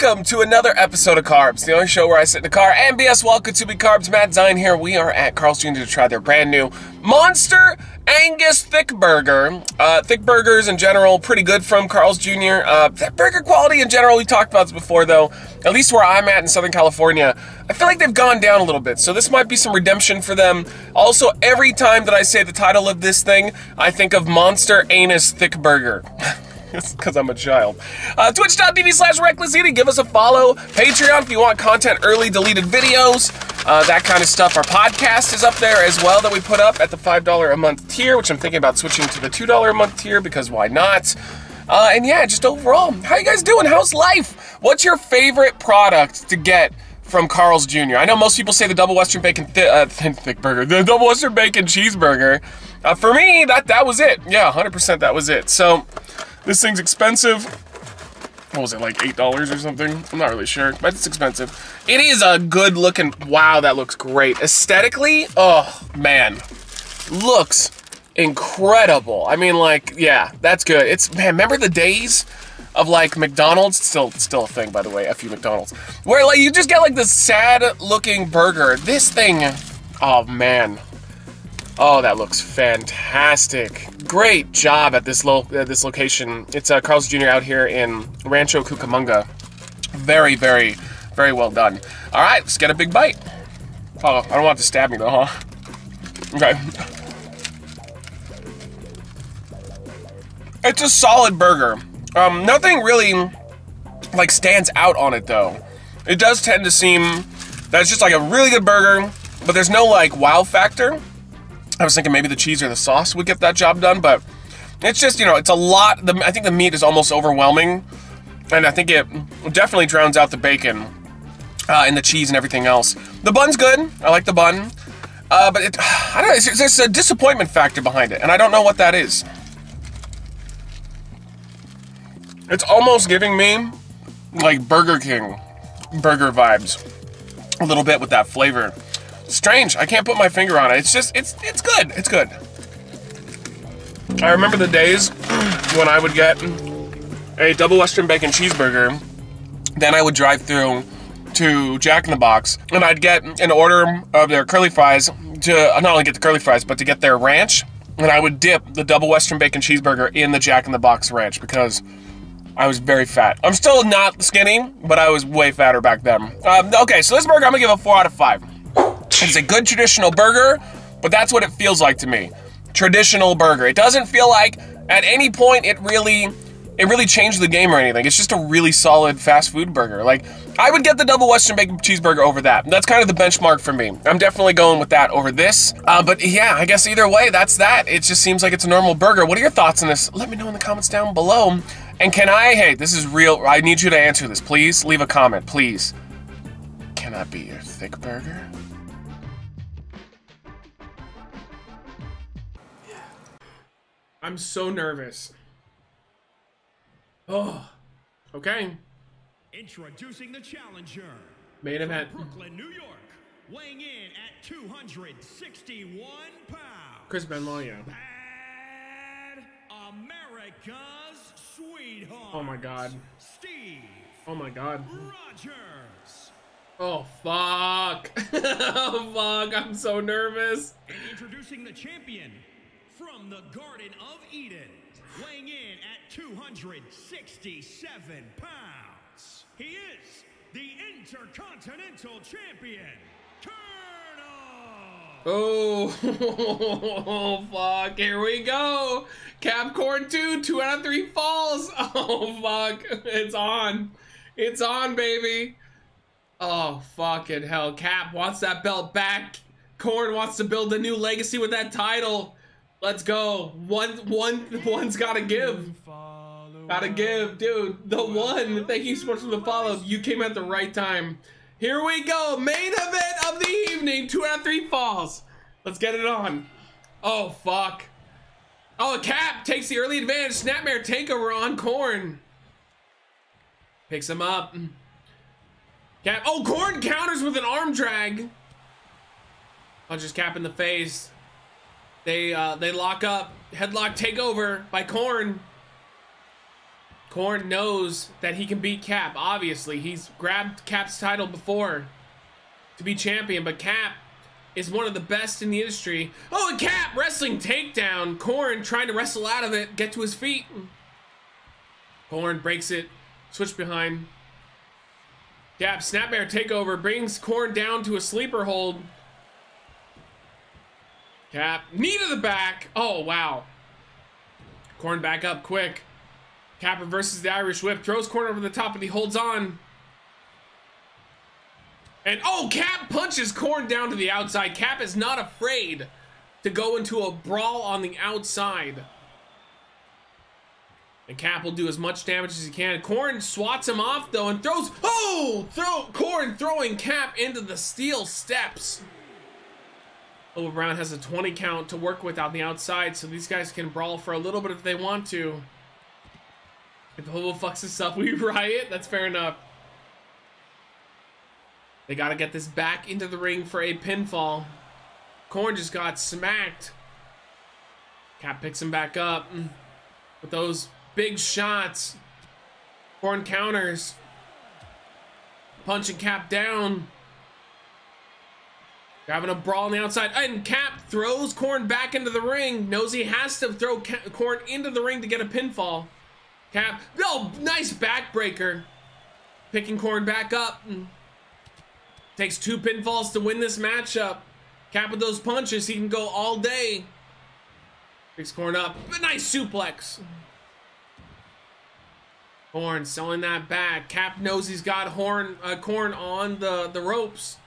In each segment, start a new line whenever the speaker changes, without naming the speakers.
welcome to another episode of CarBS, the only show where I sit in the car. And BS, welcome to Be Carbs. Matt Zion here. We are at Carl's Jr. to try their brand new Monster Angus Thickburger. Uh, thick burgers in general, pretty good from Carl's Jr. Uh, that burger quality in general, we talked about this before though. At least where I'm at in Southern California, I feel like they've gone down a little bit. So this might be some redemption for them. Also, every time that I say the title of this thing, I think of Monster Anus Thick Burger. because I'm a child. Uh, Twitch.tv slash Wreckless Eating. Give us a follow. Patreon if you want content early, deleted videos, uh, that kind of stuff. Our podcast is up there as well that we put up at the $5 a month tier, which I'm thinking about switching to the $2 a month tier because why not? Uh, and yeah, just overall, how you guys doing? How's life? What's your favorite product to get from Carl's Jr.? I know most people say the double Western bacon thi- uh, thin thick burger, the double Western bacon cheeseburger. Uh, for me, that that was it. Yeah, 100% that was it. So this thing's expensive. What was it, like $8 or something? I'm not really sure, but it's expensive. It is a good looking, wow, that looks great. Aesthetically, oh, man. Looks incredible. I mean, like, yeah, that's good. It's, man, remember the days of like McDonald's? Still, still a thing, by the way, a few McDonald's. Where like you just get like this sad looking burger. This thing, oh man. Oh, that looks fantastic. Great job at this lo- this location. It's uh, Carl's Jr. out here in Rancho Cucamonga. Very, very, very well done. All right, let's get a big bite. Oh, I don't want to stab me though, huh? Okay. It's a solid burger. Um, nothing really like stands out on it though. It does tend to seem that it's just like a really good burger, but there's no like wow factor. I was thinking maybe the cheese or the sauce would get that job done, but it's just you know it's a lot. The, I think the meat is almost overwhelming, and I think it definitely drowns out the bacon uh, and the cheese and everything else. The bun's good. I like the bun, uh, but it, I don't know. There's, a disappointment factor behind it, and I don't know what that is. It's almost giving me like Burger King burger vibes a little bit with that flavor. Strange. I can't put my finger on it. It's just it's it's good. It's good. I remember the days when I would get a double western bacon cheeseburger, then I would drive through to Jack in the Box and I'd get an order of their curly fries to not only get the curly fries but to get their ranch and I would dip the double western bacon cheeseburger in the Jack in the Box ranch because I was very fat. I'm still not skinny, but I was way fatter back then. Um, okay, so this burger I'm gonna give a four out of five. It's a good traditional burger, but that's what it feels like to me. Traditional burger. It doesn't feel like at any point it really it really changed the game or anything. It's just a really solid fast food burger. Like I would get the double western bacon cheeseburger over that. That's kind of the benchmark for me. I'm definitely going with that over this. Uh, but yeah, I guess either way, that's that. It just seems like it's a normal burger. What are your thoughts on this? Let me know in the comments down below. And can I, hey, this is real. I need you to answer this. Please leave a comment, please. Can I be your thick burger? I'm so nervous. Oh, okay.
Introducing the challenger.
Main event.
Brooklyn, New York. Weighing in at 261 pounds.
Chris Benoit, yeah.
Bad America's sweetheart.
Oh my god.
Steve
Oh my god.
Rogers.
Oh fuck. oh fuck. I'm so nervous.
And introducing the champion from the Garden of Eden. Weighing in at 267 pounds. He is the Intercontinental Champion. Colonel.
Oh, fuck. Here we go. Capcorn 2, 2 out of 3 falls. Oh, fuck. It's on. It's on, baby. Oh, fucking hell. Cap wants that belt back. Corn wants to build a new legacy with that title. Let's go. One, one, one's gotta give. Gotta give, dude. The one. Thank you so much for the follow. You came at the right time. Here we go. Main event of the evening. Two out of three falls. Let's get it on. Oh, fuck. Oh, Cap takes the early advantage. Snapmare takeover on Corn. Picks him up. Cap. Oh, Corn counters with an arm drag. Punches Cap in the face. They uh, they lock up. Headlock takeover by Corn. Corn knows that he can beat Cap, obviously. He's grabbed Cap's title before to be champion, but Cap is one of the best in the industry. Oh, and Cap wrestling takedown. Corn trying to wrestle out of it, get to his feet. Corn breaks it, switch behind. Cap, snapmare takeover, brings Corn down to a sleeper hold. Cap, knee to the back. Oh, wow. Corn back up quick. Cap reverses the Irish whip, throws Corn over the top, and he holds on. And oh, Cap punches Corn down to the outside. Cap is not afraid to go into a brawl on the outside. And Cap will do as much damage as he can. Corn swats him off though and throws. Oh! Throw Corn throwing Cap into the steel steps. Hobo Brown has a 20 count to work with on the outside, so these guys can brawl for a little bit if they want to. If Hobo fucks this up, we riot. That's fair enough. They got to get this back into the ring for a pinfall. Corn just got smacked. Cap picks him back up mm. with those big shots. Corn counters. Punching Cap down. Having a brawl on the outside. And Cap throws Corn back into the ring. Knows he has to throw Corn into the ring to get a pinfall. Cap. Oh, nice backbreaker. Picking Corn back up. Takes two pinfalls to win this matchup. Cap with those punches, he can go all day. Picks Corn up. A nice suplex. Horn selling that back. Cap knows he's got horn uh, corn on the, the ropes.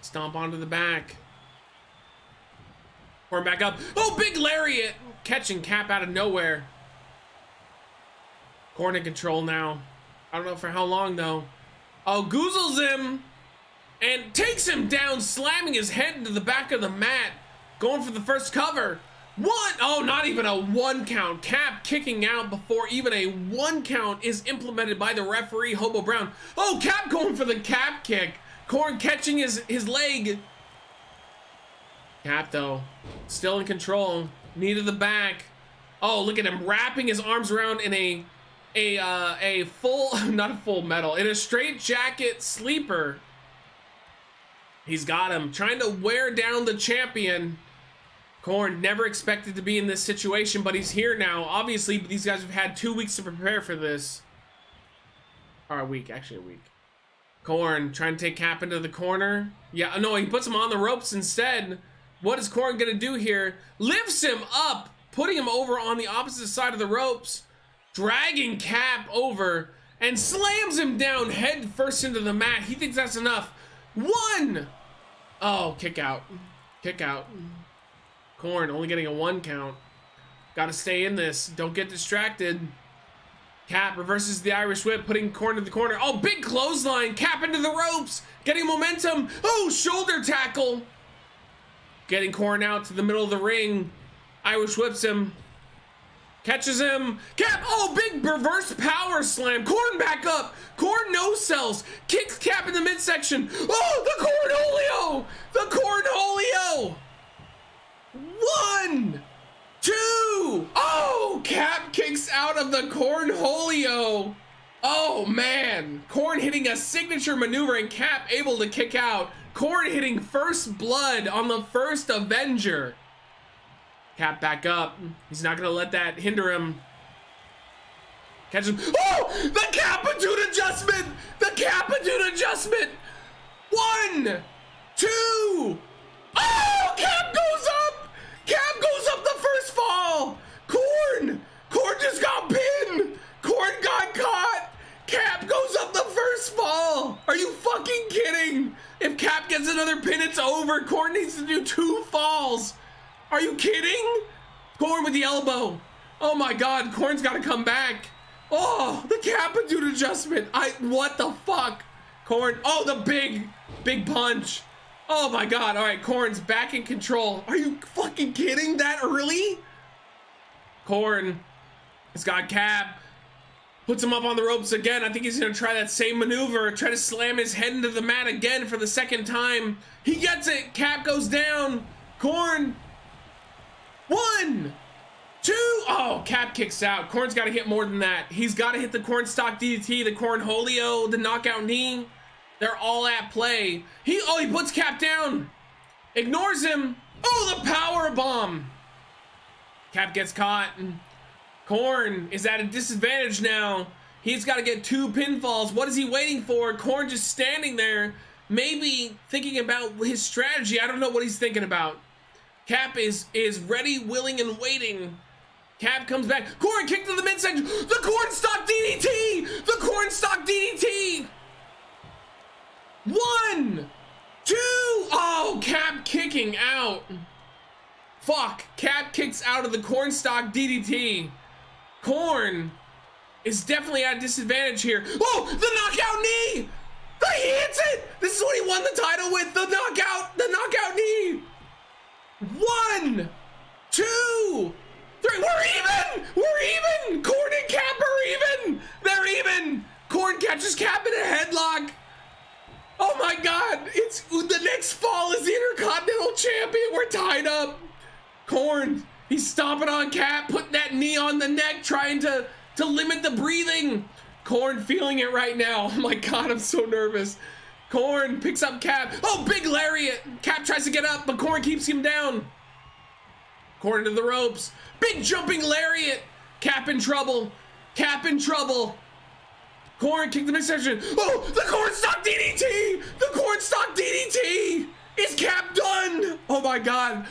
Stomp onto the back. Corn back up. Oh, big lariat! Catching Cap out of nowhere. Corn in control now. I don't know for how long though. Oh, goozles him and takes him down, slamming his head into the back of the mat, going for the first cover. One, oh, not even a one count. Cap kicking out before even a one count is implemented by the referee, Hobo Brown. Oh, Cap going for the cap kick. Corn catching his, his leg. Cap, though, still in control. Knee to the back. Oh, look at him wrapping his arms around in a a uh, a full, not a full metal, in a straight jacket sleeper. He's got him trying to wear down the champion. Corn never expected to be in this situation, but he's here now. Obviously, these guys have had two weeks to prepare for this. Or a week, actually a week. Corn trying to take Cap into the corner. Yeah, no, he puts him on the ropes instead. What is Corn gonna do here? Lifts him up, putting him over on the opposite side of the ropes, dragging Cap over, and slams him down head first into the mat. He thinks that's enough. One! Oh, kick out. Kick out. Corn only getting a one count. Gotta stay in this. Don't get distracted. Cap reverses the Irish whip, putting Corn in the corner. Oh, big clothesline. Cap into the ropes. Getting momentum. Oh, shoulder tackle. Getting Corn out to the middle of the ring. Irish whips him. Catches him. Cap. Oh, big reverse power slam. Corn back up. Corn no cells. Kicks Cap in the midsection. Oh, the Cornholio. The Cornholio. One. Two. Oh, Cap kicks out of the Cornholio. Oh, man. Corn hitting a signature maneuver and Cap able to kick out. Corn hitting first blood on the first Avenger. Cap back up. He's not to let that hinder him. Catch him. Oh! The Capitude adjustment! The Capitude adjustment! One! Kidding? If Cap gets another pin, it's over. Corn needs to do two falls. Are you kidding? Corn with the elbow. Oh my god, Corn's gotta come back. Oh, the Capitude adjustment. I, what the fuck? Corn, oh, the big, big punch. Oh my god, all right, Corn's back in control. Are you fucking kidding that early? Corn it's got Cap. Puts him up on the ropes again. I think he's gonna try that same maneuver. Try to slam his head into the mat again for the second time. He gets it. Cap goes down. Corn one, Two. Oh, Cap kicks out. Corn's got to hit more than that. He's got to hit the Corn stock DDT, the Cornholio, the knockout knee. They're all at play. He oh he puts Cap down, ignores him. Oh, the power bomb. Cap gets caught. Corn is at a disadvantage now. He's got to get two pinfalls. What is he waiting for? Corn just standing there, maybe thinking about his strategy. I don't know what he's thinking about. Cap is is ready, willing, and waiting. Cap comes back. Corn kicked to the midsection. The corn stock DDT. The corn stock DDT. One, two. Oh, Cap kicking out. Fuck. Cap kicks out of the corn stock DDT. Corn is definitely at a disadvantage here. Oh, the knockout knee! He hits it! This is what he won the title with, the knockout, the knockout knee! One, two, three, we're even! We're even! Corn and Cap are even! They're even! Corn catches Cap in a headlock. Oh my god, it's the next fall is the Intercontinental Champion. We're tied up. Corn, he's stomping on Cap, putting that knee on the neck, trying to to limit the breathing. Corn feeling it right now. Oh my god, I'm so nervous. Corn picks up Cap. Oh, big lariat. Cap tries to get up, but Corn keeps him down. Corn to the ropes. Big jumping lariat. Cap in trouble. Cap in trouble. Corn kicked the midsection. Oh, the corn stock DDT. The corn stock DDT. Is Cap done? Oh my god.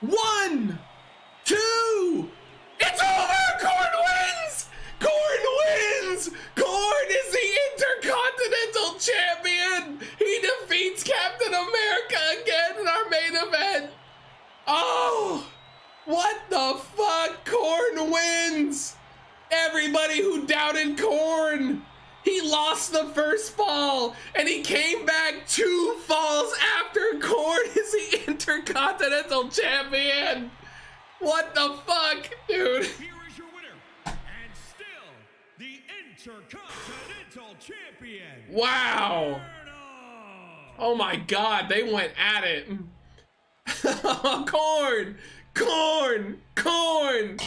One, two. It's over. Corn wins. Corn wins! Corn is the Intercontinental Champion! He defeats Captain America again in our main event! Oh! What the fuck? Corn wins! Everybody who doubted Corn! He lost the first fall and he came back two falls after Corn is the Intercontinental Champion! What the fuck, dude?
Here is your winner, and still the Intercontinental Champion.
Wow. Oh my god, they went at it. corn! Corn! Corn!